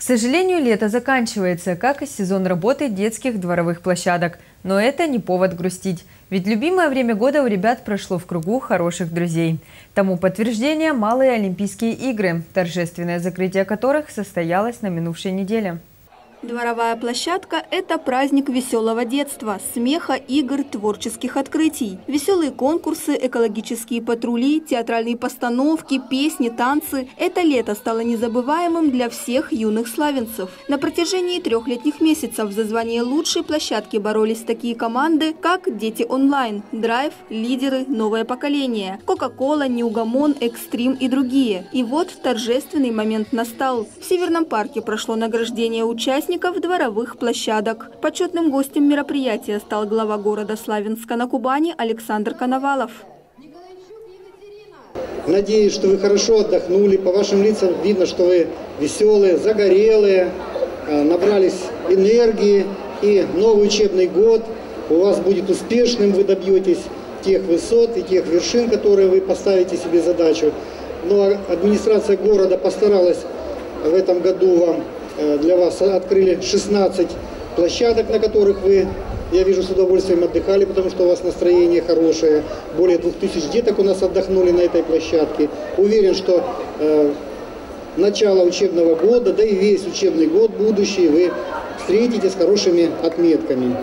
К сожалению, лето заканчивается, как и сезон работы детских дворовых площадок. Но это не повод грустить. Ведь любимое время года у ребят прошло в кругу хороших друзей. Тому подтверждение – малые Олимпийские игры, торжественное закрытие которых состоялось на минувшей неделе. Дворовая площадка – это праздник веселого детства, смеха, игр, творческих открытий. Веселые конкурсы, экологические патрули, театральные постановки, песни, танцы – это лето стало незабываемым для всех юных славянцев. На протяжении трехлетних месяцев за звание лучшей площадки боролись такие команды, как «Дети онлайн», «Драйв», «Лидеры», «Новое поколение», «Кока-кола», «Неугомон», «Экстрим» и другие. И вот торжественный момент настал. В Северном парке прошло награждение участников участников дворовых площадок. Почетным гостем мероприятия стал глава города Славянска на Кубани Александр Коновалов. Надеюсь, что вы хорошо отдохнули. По вашим лицам видно, что вы веселые, загорелые, э, набрались энергии. И новый учебный год у вас будет успешным, вы добьетесь тех высот и тех вершин, которые вы поставите себе задачу. Но администрация города постаралась в этом году вам для вас открыли 16 площадок, на которых вы, я вижу, с удовольствием отдыхали, потому что у вас настроение хорошее. Более 2000 деток у нас отдохнули на этой площадке. Уверен, что э, начало учебного года, да и весь учебный год будущий вы встретите с хорошими отметками.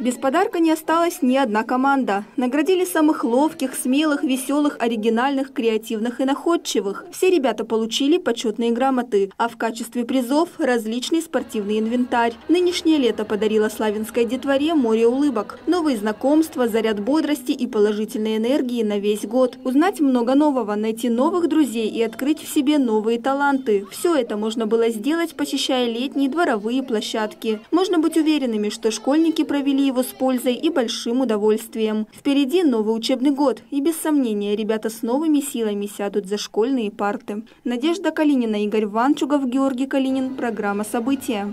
Без подарка не осталась ни одна команда. Наградили самых ловких, смелых, веселых, оригинальных, креативных и находчивых. Все ребята получили почетные грамоты, а в качестве призов – различный спортивный инвентарь. Нынешнее лето подарило славянской детворе море улыбок, новые знакомства, заряд бодрости и положительной энергии на весь год. Узнать много нового, найти новых друзей и открыть в себе новые таланты. Все это можно было сделать, посещая летние дворовые площадки. Можно быть уверенными, что школьники провели его с пользой и большим удовольствием. Впереди новый учебный год, и без сомнения ребята с новыми силами сядут за школьные парты. Надежда Калинина, Игорь Ванчугов, Георгий Калинин. Программа «События».